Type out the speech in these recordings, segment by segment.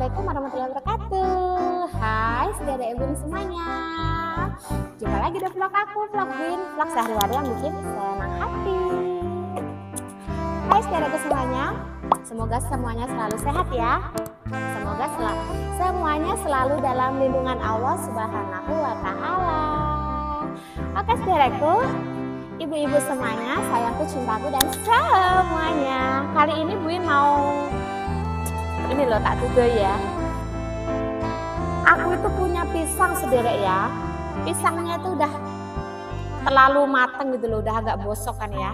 Assalamualaikum warahmatullahi wabarakatuh. Hai saudara ibu semuanya. Jumpa lagi di vlog aku, vlog Win Vlog sehari-hari yang bikin senang hati. Hai saudara semuanya. Semoga semuanya selalu sehat ya. Semoga selalu, semuanya selalu dalam lindungan Allah subhanahu wa ta'ala. Oke saudaraku Ibu-ibu semuanya, sayangku, cintaku dan semuanya. Kali ini Bu Win mau ini loh tak tuduh ya. Aku itu punya pisang sederek ya. Pisangnya itu udah terlalu matang gitu loh udah agak bosok kan ya.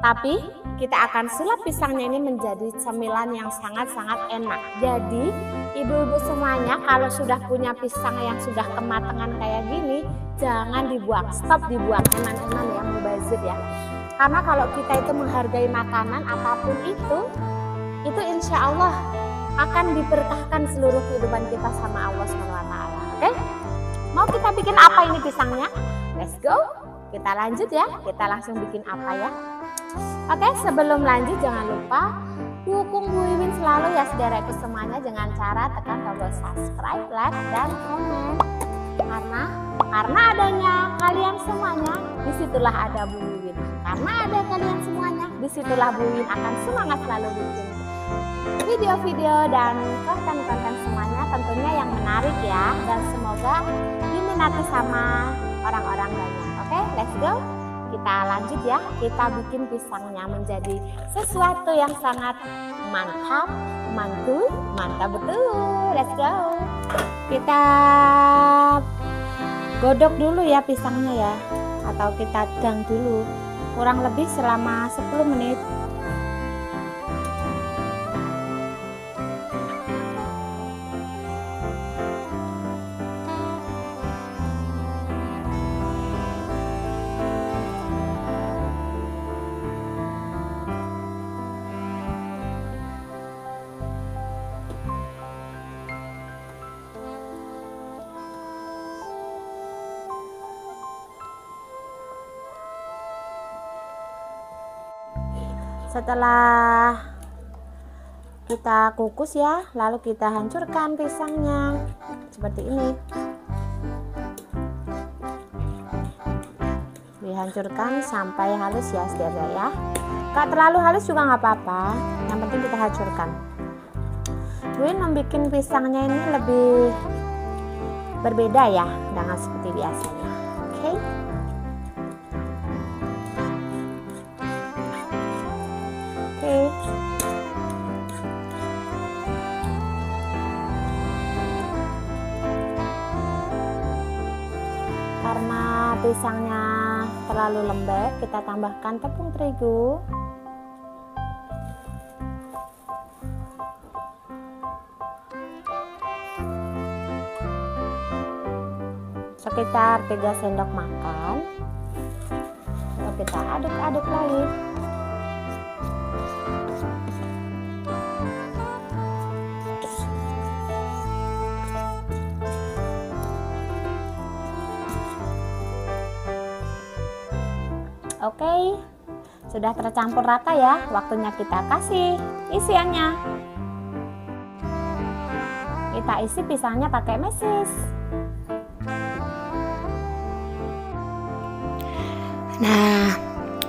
Tapi kita akan sulap pisangnya ini menjadi cemilan yang sangat-sangat enak. Jadi ibu-ibu semuanya kalau sudah punya pisang yang sudah kematangan kayak gini jangan dibuang. Stop dibuang. Eman-eman yang mubazir ya. Karena kalau kita itu menghargai makanan apa pun itu itu insya Allah akan diberkahkan seluruh kehidupan kita sama Allah SWT. Oke? Mau kita bikin apa ini pisangnya? Let's go. Kita lanjut ya. Kita langsung bikin apa ya? Oke, sebelum lanjut jangan lupa dukung Bu Iwin selalu ya saudaraku semuanya dengan cara tekan tombol subscribe, like, dan komen. Karena karena adanya kalian semuanya, di situlah ada Bu Iwin. Karena ada kalian semuanya, di situlah Bu Iwin akan semangat selalu bikin video-video dan konten-konten semuanya tentunya yang menarik ya. Dan semoga diminati sama orang-orang banyak oke? Let's go. Kita lanjut ya. Kita bikin pisangnya menjadi sesuatu yang sangat mantap mantul mantap betul. Let's go. Kita godok dulu ya pisangnya ya. Atau kita dang dulu. Kurang lebih selama 10 menit setelah kita kukus ya lalu kita hancurkan pisangnya. Seperti ini. Dihancurkan sampai halus ya saudara ya gak terlalu halus juga nggak apa-apa. Yang penting kita hancurkan. Buin membuat pisangnya ini lebih berbeda ya dengan seperti biasanya. Oke. okay? Karena pisangnya terlalu lembek kita tambahkan tepung terigu. Sekitar 3 sendok makan. Kita aduk-aduk lagi Oke, sudah tercampur rata ya. Waktunya kita kasih isiannya. Kita isi pisangnya pakai mesis. Nah,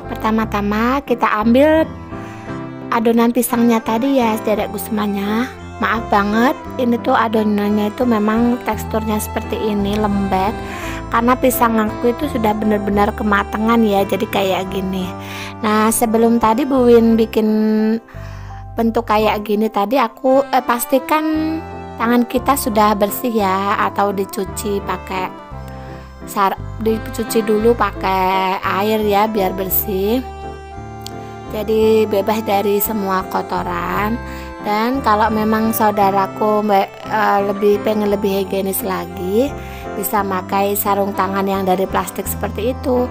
pertama-tama kita ambil adonan pisangnya tadi ya, saudaraku semuanya. Maaf banget, ini tuh adonannya itu memang teksturnya seperti ini, lembek karena pisang aku itu sudah benar-benar kematangan ya jadi kayak gini. Nah sebelum tadi Bu Win bikin bentuk kayak gini tadi aku eh, pastikan tangan kita sudah bersih ya atau dicuci pakai sar dicuci dulu pakai air ya biar bersih. Jadi bebas dari semua kotoran. Dan kalau memang saudaraku uh, lebih pengen lebih higienis lagi bisa pakai sarung tangan yang dari plastik seperti itu.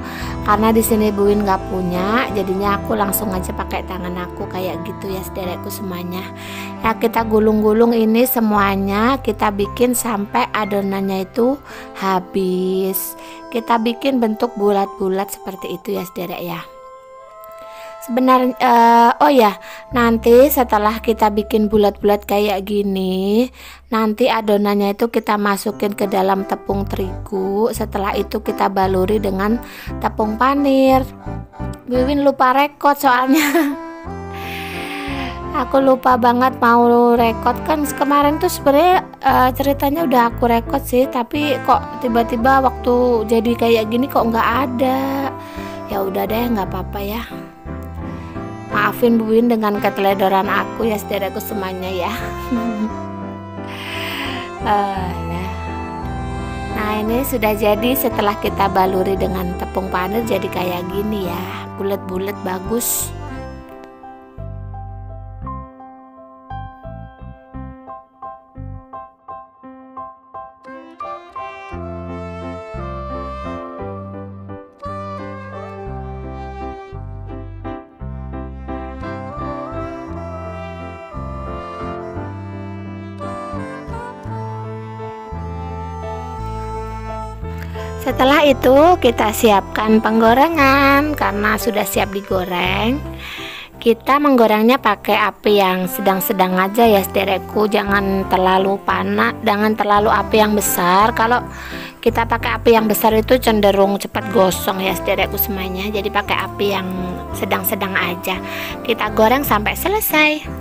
Karena di sini Buin nggak punya jadinya aku langsung aja pakai tangan aku kayak gitu ya saudaraku semuanya. Ya kita gulung-gulung ini semuanya kita bikin sampai adonannya itu habis. Kita bikin bentuk bulat-bulat seperti itu ya saudara ya sebenarnya uh, oh ya nanti setelah kita bikin bulat-bulat kayak gini nanti adonannya itu kita masukin ke dalam tepung terigu. Setelah itu kita baluri dengan tepung panir. Wiwin lupa rekod soalnya. Aku lupa banget mau rekod. Kan kemarin tuh sebenarnya uh, ceritanya udah aku rekod sih tapi kok tiba-tiba waktu jadi kayak gini kok nggak ada. Ya udah deh nggak apa-apa ya maafin Bu Win dengan keteledoran aku ya saudaraku semuanya ya. Uh, nah ini sudah jadi setelah kita baluri dengan tepung panas jadi kayak gini ya. Bulat-bulat bagus Setelah itu kita siapkan penggorengan karena sudah siap digoreng. Kita menggorengnya pakai api yang sedang-sedang aja ya saudaraku, jangan terlalu panas, jangan terlalu api yang besar. Kalau kita pakai api yang besar itu cenderung cepat gosong ya saudaraku semuanya. Jadi pakai api yang sedang-sedang aja. Kita goreng sampai selesai.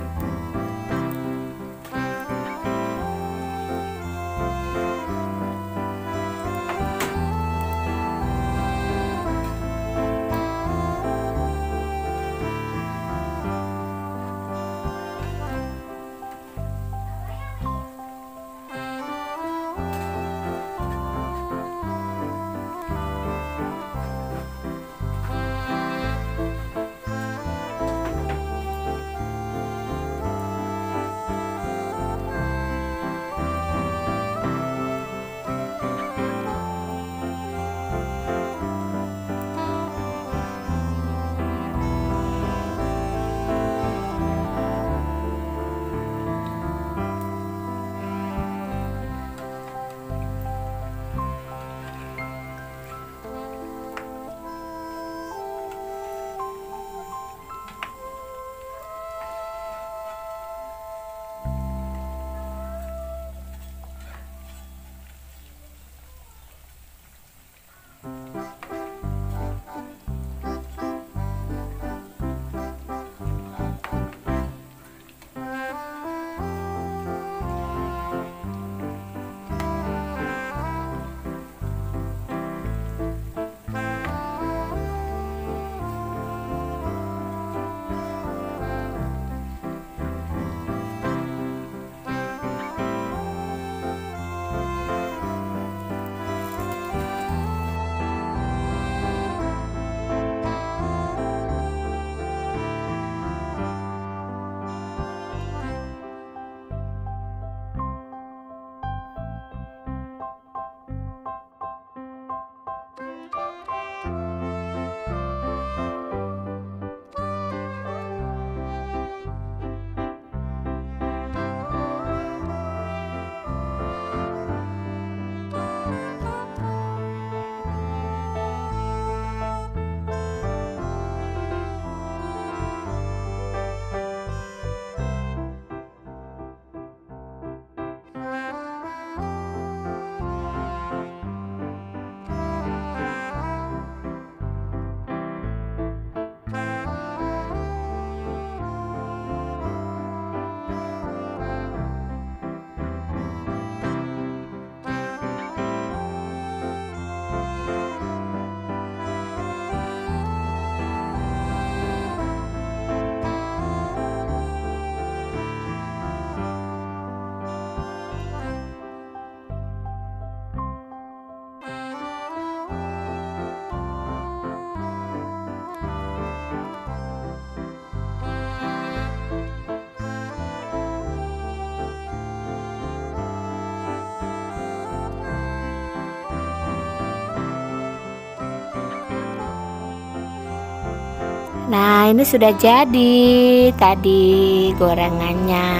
Nah, ini sudah jadi tadi gorengannya.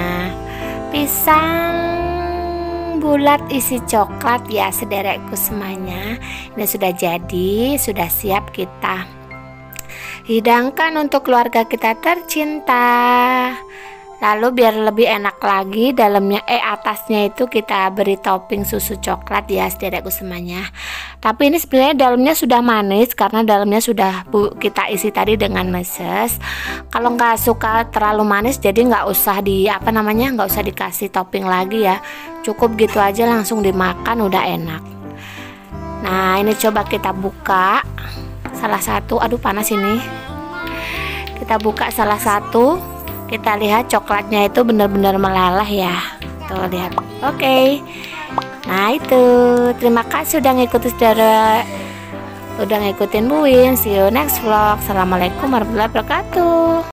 Pisang bulat isi coklat ya sederekku semuanya. Ini sudah jadi, sudah siap kita hidangkan untuk keluarga kita tercinta lalu biar lebih enak lagi dalamnya eh atasnya itu kita beri topping susu coklat ya saudaraku semuanya. Tapi ini sebenarnya dalamnya sudah manis karena dalamnya sudah bu, kita isi tadi dengan meses. Kalau nggak suka terlalu manis jadi nggak usah di apa namanya nggak usah dikasih topping lagi ya. Cukup gitu aja langsung dimakan udah enak. Nah ini coba kita buka salah satu aduh panas ini. Kita buka salah satu kita lihat coklatnya itu benar-benar melalah ya. Tuh lihat. Oke. Okay. nah itu. Terima kasih sudah ngikutin saudara udah ngikutin Buin see you next vlog. Assalamualaikum warahmatullahi wabarakatuh